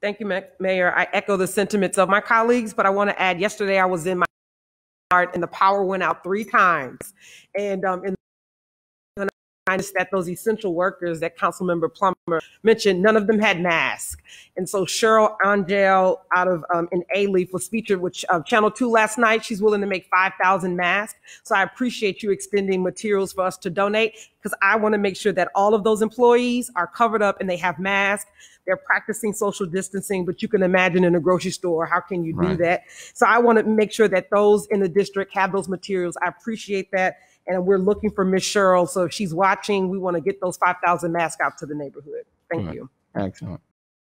Thank you, Mayor. I echo the sentiments of my colleagues, but I want to add, yesterday I was in my yard and the power went out three times. And um, in noticed that those essential workers that Councilmember Plummer mentioned, none of them had masks. And so Cheryl Angel out of um, in Alief was featured with uh, Channel 2 last night. She's willing to make 5,000 masks. So I appreciate you extending materials for us to donate because I want to make sure that all of those employees are covered up and they have masks. They're practicing social distancing, but you can imagine in a grocery store, how can you do that? So I want to make sure that those in the district have those materials. I appreciate that. And we're looking for Miss Cheryl. So if she's watching, we want to get those 5,000 masks out to the neighborhood. Thank Right. you. Excellent.